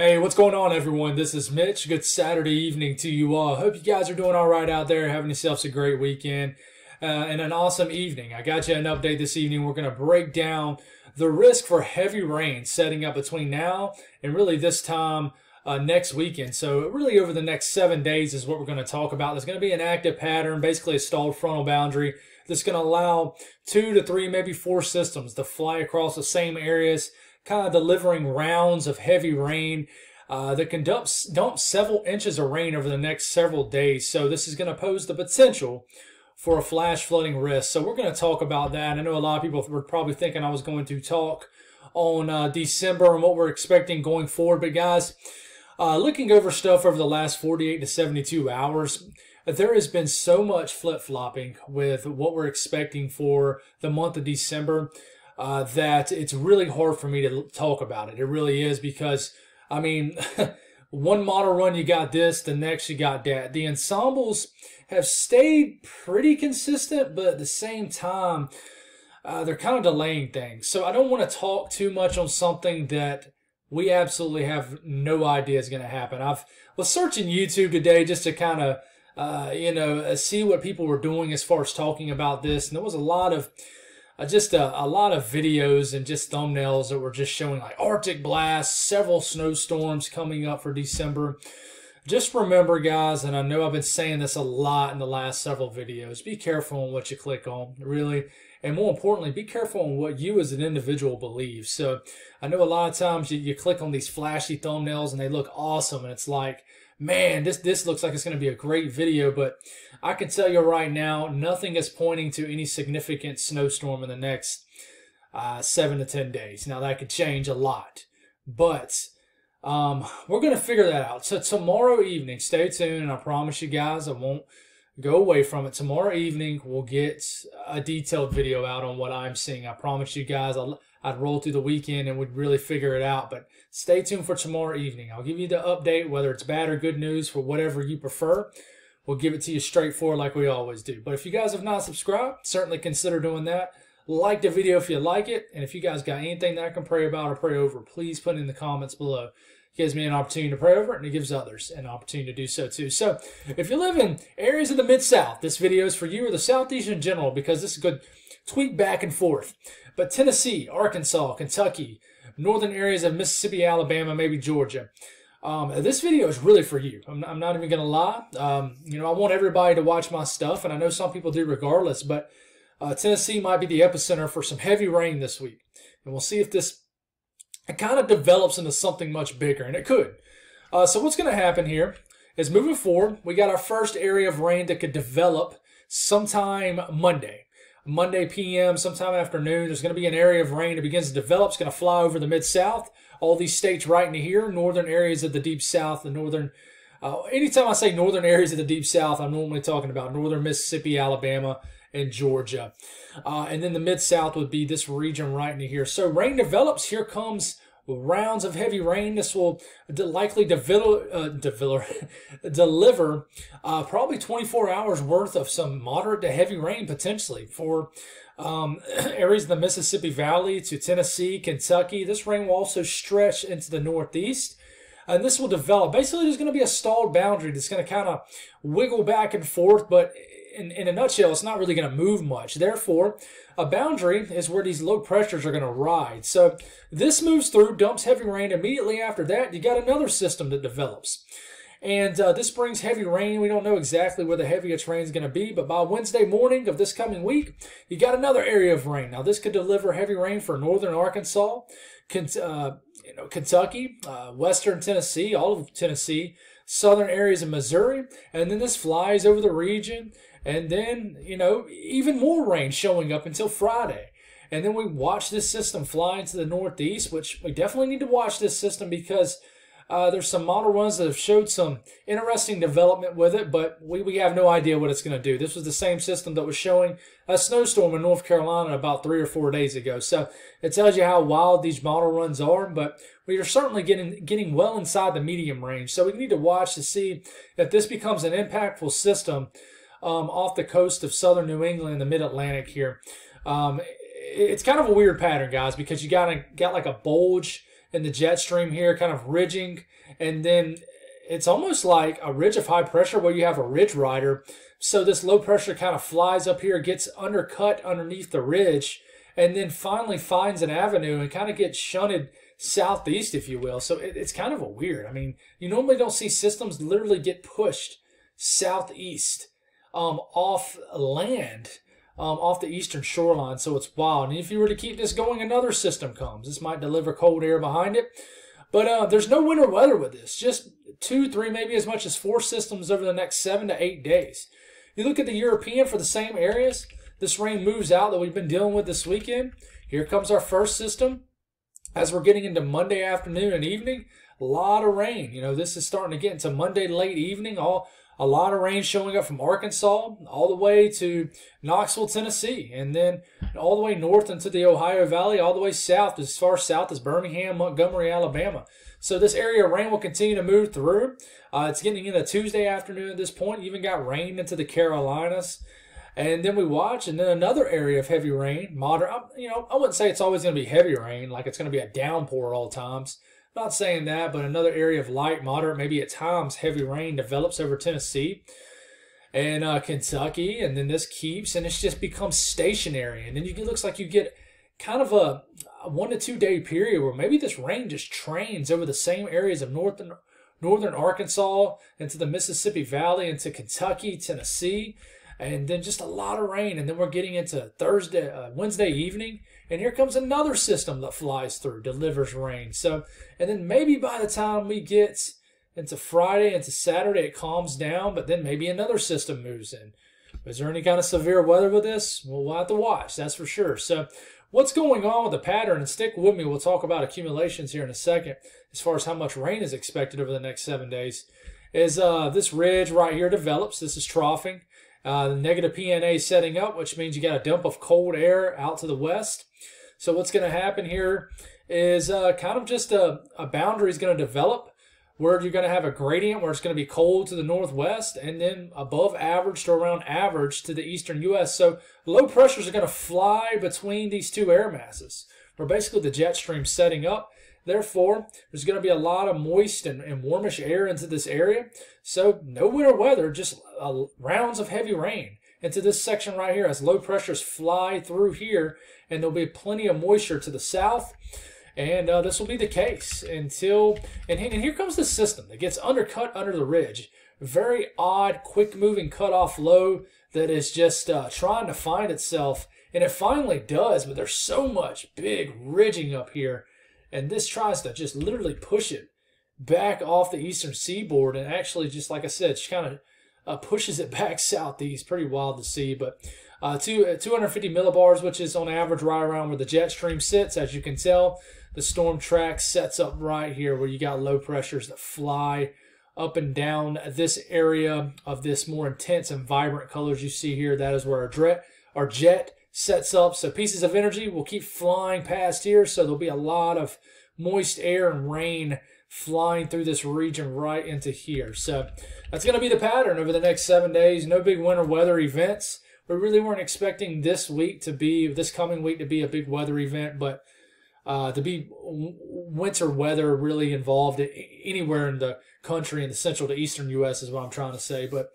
Hey, what's going on, everyone? This is Mitch. Good Saturday evening to you all. Hope you guys are doing all right out there, having yourselves a great weekend uh, and an awesome evening. I got you an update this evening. We're going to break down the risk for heavy rain setting up between now and really this time uh, next weekend. So, really, over the next seven days is what we're going to talk about. There's going to be an active pattern, basically a stalled frontal boundary that's going to allow two to three, maybe four systems to fly across the same areas kind of delivering rounds of heavy rain uh, that can dump, dump several inches of rain over the next several days. So this is going to pose the potential for a flash flooding risk. So we're going to talk about that. I know a lot of people were probably thinking I was going to talk on uh, December and what we're expecting going forward. But guys, uh, looking over stuff over the last 48 to 72 hours, there has been so much flip flopping with what we're expecting for the month of December uh, that it's really hard for me to talk about it. It really is because, I mean, one model run you got this, the next you got that. The ensembles have stayed pretty consistent, but at the same time, uh, they're kind of delaying things. So I don't want to talk too much on something that we absolutely have no idea is going to happen. I've was searching YouTube today just to kind of, uh, you know, see what people were doing as far as talking about this, and there was a lot of uh, just a, a, lot of videos and just thumbnails that were just showing like Arctic blasts, several snowstorms coming up for December. Just remember, guys, and I know I've been saying this a lot in the last several videos, be careful on what you click on, really. And more importantly, be careful on what you as an individual believe. So I know a lot of times you, you click on these flashy thumbnails and they look awesome, and it's like, man, this this looks like it's going to be a great video, but I can tell you right now, nothing is pointing to any significant snowstorm in the next uh, seven to ten days. Now that could change a lot, but um, we're going to figure that out. So tomorrow evening, stay tuned, and I promise you guys, I won't go away from it. Tomorrow evening, we'll get a detailed video out on what I'm seeing. I promise you guys, I'll, I'd roll through the weekend and we'd really figure it out. But stay tuned for tomorrow evening. I'll give you the update, whether it's bad or good news for whatever you prefer. We'll give it to you straightforward like we always do. But if you guys have not subscribed, certainly consider doing that. Like the video if you like it. And if you guys got anything that I can pray about or pray over, please put in the comments below. Gives me an opportunity to pray over it, and it gives others an opportunity to do so too. So, if you live in areas of the Mid South, this video is for you or the Southeast in general because this is good tweak back and forth. But Tennessee, Arkansas, Kentucky, northern areas of Mississippi, Alabama, maybe Georgia. Um, this video is really for you. I'm, I'm not even going to lie. Um, you know, I want everybody to watch my stuff, and I know some people do regardless, but uh, Tennessee might be the epicenter for some heavy rain this week. And we'll see if this it kind of develops into something much bigger, and it could. Uh, so what's going to happen here is moving forward, we got our first area of rain that could develop sometime Monday. Monday p.m., sometime afternoon. There's going to be an area of rain that begins to develop. It's going to fly over the mid south. All these states right into here, northern areas of the deep south, the northern. Uh, anytime I say northern areas of the deep south, I'm normally talking about northern Mississippi, Alabama, and Georgia. Uh, and then the mid south would be this region right into here. So rain develops. Here comes rounds of heavy rain. This will likely devel- uh, deliver uh, probably 24 hours worth of some moderate to heavy rain potentially for um, areas of the Mississippi Valley to Tennessee, Kentucky. This rain will also stretch into the northeast. And this will develop. Basically, there's going to be a stalled boundary that's going to kind of wiggle back and forth, but in, in a nutshell, it's not really going to move much. Therefore, a boundary is where these low pressures are going to ride. So this moves through, dumps heavy rain. Immediately after that, you got another system that develops. And uh, this brings heavy rain. We don't know exactly where the heaviest rain is going to be, but by Wednesday morning of this coming week, you got another area of rain. Now, this could deliver heavy rain for northern Arkansas, uh, you know, Kentucky, uh, western Tennessee, all of Tennessee, southern areas of Missouri, and then this flies over the region and then, you know, even more rain showing up until Friday. And then we watch this system fly into the northeast, which we definitely need to watch this system because uh, there's some model runs that have showed some interesting development with it, but we, we have no idea what it's going to do. This was the same system that was showing a snowstorm in North Carolina about three or four days ago. So it tells you how wild these model runs are, but we are certainly getting getting well inside the medium range. So we need to watch to see if this becomes an impactful system um, off the coast of southern New England, and the mid Atlantic here. Um, it's kind of a weird pattern, guys, because you got a, got like a bulge in the jet stream here, kind of ridging, and then it's almost like a ridge of high pressure where you have a ridge rider. So this low pressure kind of flies up here, gets undercut underneath the ridge, and then finally finds an avenue and kind of gets shunted southeast, if you will. So it, it's kind of a weird. I mean, you normally don't see systems literally get pushed southeast um, off land. Um, off the eastern shoreline, so it's wild. And if you were to keep this going, another system comes. This might deliver cold air behind it. But uh, there's no winter weather with this. Just two, three, maybe as much as four systems over the next seven to eight days. You look at the European for the same areas, this rain moves out that we've been dealing with this weekend. Here comes our first system. As we're getting into Monday afternoon and evening, a lot of rain. You know, this is starting to get into Monday late evening. All a lot of rain showing up from Arkansas all the way to Knoxville, Tennessee, and then all the way north into the Ohio Valley, all the way south, as far south as Birmingham, Montgomery, Alabama. So this area of rain will continue to move through. Uh, it's getting into Tuesday afternoon at this point. Even got rain into the Carolinas. And then we watch, and then another area of heavy rain, moderate. You know, I wouldn't say it's always going to be heavy rain, like it's going to be a downpour at all times. Not saying that, but another area of light, moderate, maybe at times heavy rain develops over Tennessee and uh, Kentucky, and then this keeps, and it's just becomes stationary. And then you, it looks like you get kind of a, one to two day period where maybe this rain just trains over the same areas of northern northern Arkansas into the Mississippi Valley into Kentucky, Tennessee and then just a lot of rain. And then we're getting into Thursday, uh, Wednesday evening, and here comes another system that flies through, delivers rain. So, and then maybe by the time we get into Friday, into Saturday, it calms down, but then maybe another system moves in. Is there any kind of severe weather with this? Well, we'll have to watch, that's for sure. So, what's going on with the pattern? And stick with me, we'll talk about accumulations here in a second as far as how much rain is expected over the next seven days. Is uh, this ridge right here develops? This is troughing. Uh, negative PNA setting up, which means you got a dump of cold air out to the west. So what's going to happen here is uh, kind of just a, a boundary is going to develop where you're going to have a gradient where it's going to be cold to the northwest and then above average to around average to the eastern U.S. So low pressures are going to fly between these two air masses where basically the jet stream setting up Therefore, there's going to be a lot of moist and, and warmish air into this area. So no winter weather, just uh, rounds of heavy rain into this section right here as low pressures fly through here. And there'll be plenty of moisture to the south. And uh, this will be the case until, and, and here comes the system that gets undercut under the ridge. Very odd, quick moving cutoff low that is just uh, trying to find itself. And it finally does, but there's so much big ridging up here and this tries to just literally push it back off the eastern seaboard and actually just like I said, she kind of uh, pushes it back southeast. Pretty wild to see, but uh, two, uh, 250 millibars, which is on average right around where the jet stream sits. As you can tell, the storm track sets up right here where you got low pressures that fly up and down this area of this more intense and vibrant colors you see here. That is where our, dre- our jet sets up. So pieces of energy will keep flying past here. So there'll be a lot of moist air and rain flying through this region right into here. So that's going to be the pattern over the next seven days. No big winter weather events. We really weren't expecting this week to be, this coming week to be a big weather event, but uh, to be winter weather really involved anywhere in the country in the central to eastern U.S. is what I'm trying to say. But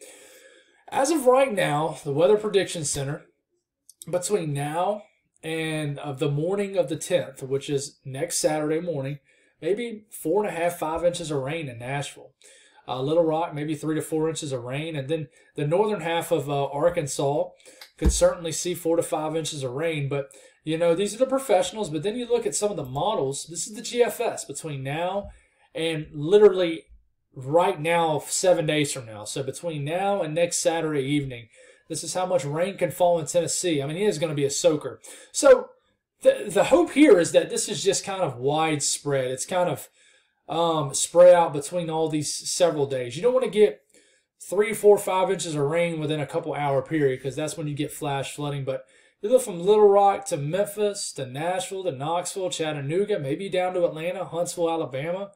as of right now, the Weather Prediction Center between now and of the morning of the 10th, which is next Saturday morning, maybe four and a half, five inches of rain in Nashville. Uh, Little Rock, maybe three to four inches of rain. And then the northern half of uh, Arkansas could certainly see four to five inches of rain. But, you know, these are the professionals. But then you look at some of the models. This is the GFS between now and literally right now, seven days from now. So between now and next Saturday evening, this is how much rain can fall in Tennessee. I mean, he is going to be a soaker. So the, the hope here is that this is just kind of widespread. It's kind of um, spread out between all these several days. You don't want to get three, four, five inches of rain within a couple hour period because that's when you get flash flooding. But you look from Little Rock to Memphis to Nashville to Knoxville, Chattanooga, maybe down to Atlanta, Huntsville, Alabama.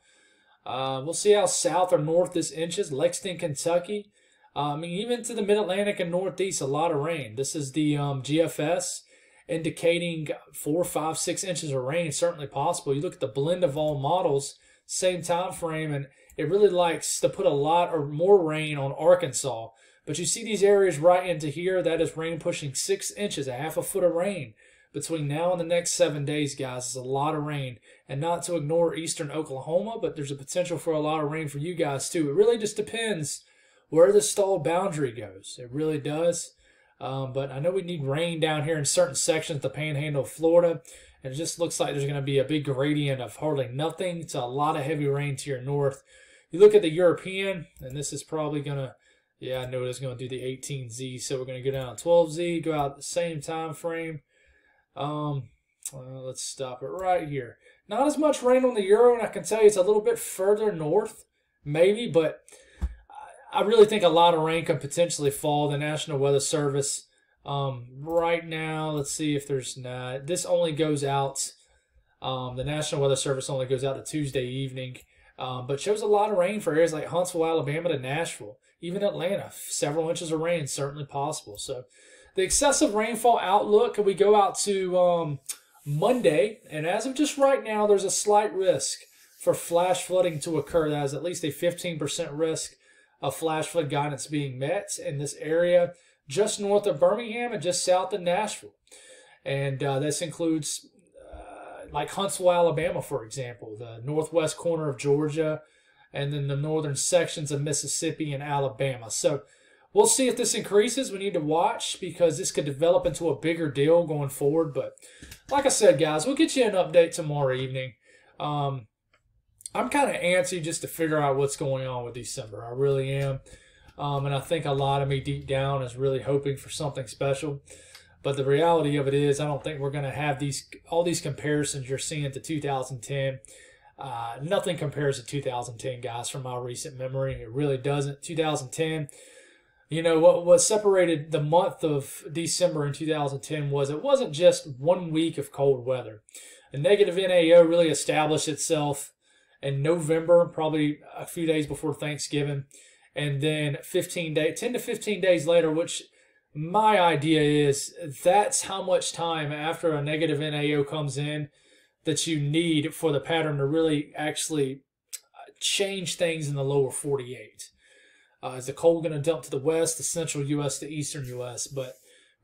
Uh, we'll see how south or north this inches. Lexington, Kentucky. I mean, even to the Mid Atlantic and Northeast, a lot of rain. This is the um, GFS, indicating four, five, six inches of rain. Certainly possible. You look at the blend of all models, same time frame, and it really likes to put a lot or more rain on Arkansas. But you see these areas right into here. That is rain pushing six inches, a half a foot of rain between now and the next seven days, guys. It's a lot of rain. And not to ignore eastern Oklahoma, but there's a potential for a lot of rain for you guys too. It really just depends where the stall boundary goes. It really does. Um, but I know we need rain down here in certain sections, the panhandle of Florida. And it just looks like there's going to be a big gradient of hardly nothing to a lot of heavy rain to your north. You look at the European, and this is probably going to, yeah, I know it's going to do the 18Z. So we're going to go down 12Z, go out the same time frame. Um, well, let's stop it right here. Not as much rain on the Euro, and I can tell you it's a little bit further north, maybe, but I really think a lot of rain could potentially fall. The National Weather Service um, right now, let's see if there's not. This only goes out. Um, the National Weather Service only goes out to Tuesday evening, um, but shows a lot of rain for areas like Huntsville, Alabama to Nashville, even Atlanta. Several inches of rain certainly possible. So the excessive rainfall outlook, we go out to um, Monday, and as of just right now, there's a slight risk for flash flooding to occur. That is at least a 15% risk of flash flood guidance being met in this area just north of Birmingham and just south of Nashville. And uh, this includes uh, like Huntsville, Alabama, for example, the northwest corner of Georgia, and then the northern sections of Mississippi and Alabama. So we'll see if this increases. We need to watch because this could develop into a bigger deal going forward. But like I said, guys, we'll get you an update tomorrow evening. Um, I'm kind of antsy just to figure out what's going on with December. I really am. Um, and I think a lot of me deep down is really hoping for something special. But the reality of it is, I don't think we're going to have these all these comparisons you're seeing to 2010. Uh, nothing compares to 2010, guys, from my recent memory. It really doesn't. 2010, you know, what, what separated the month of December in 2010 was it wasn't just one week of cold weather. A negative NAO really established itself in November, probably a few days before Thanksgiving, and then 15 days, 10 to 15 days later, which my idea is that's how much time after a negative NAO comes in that you need for the pattern to really actually uh, change things in the lower 48. Uh, is the cold going to dump to the west, the central U.S., the eastern U.S.? But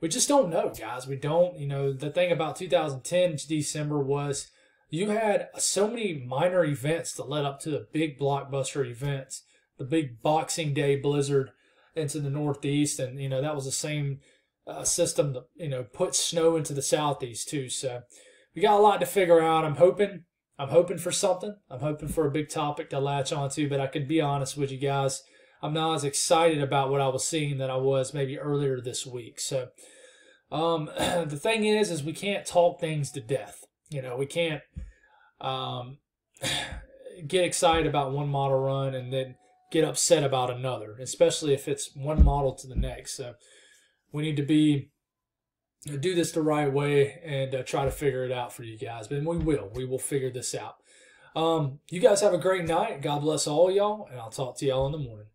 we just don't know, guys. We don't. You know, the thing about 2010 December was you had so many minor events that led up to the big blockbuster events, the big Boxing Day blizzard into the Northeast, and you know that was the same uh, system that you know put snow into the Southeast too. So we got a lot to figure out. I'm hoping, I'm hoping for something. I'm hoping for a big topic to latch onto. But I can be honest with you guys, I'm not as excited about what I was seeing that I was maybe earlier this week. So um, the thing is, is we can't talk things to death. You know, we can't um, get excited about one model run and then get upset about another, especially if it's one model to the next. So we need to be do this the right way and uh, try to figure it out for you guys. But we will. We will figure this out. Um, you guys have a great night. God bless all y'all, and I'll talk to y'all in the morning.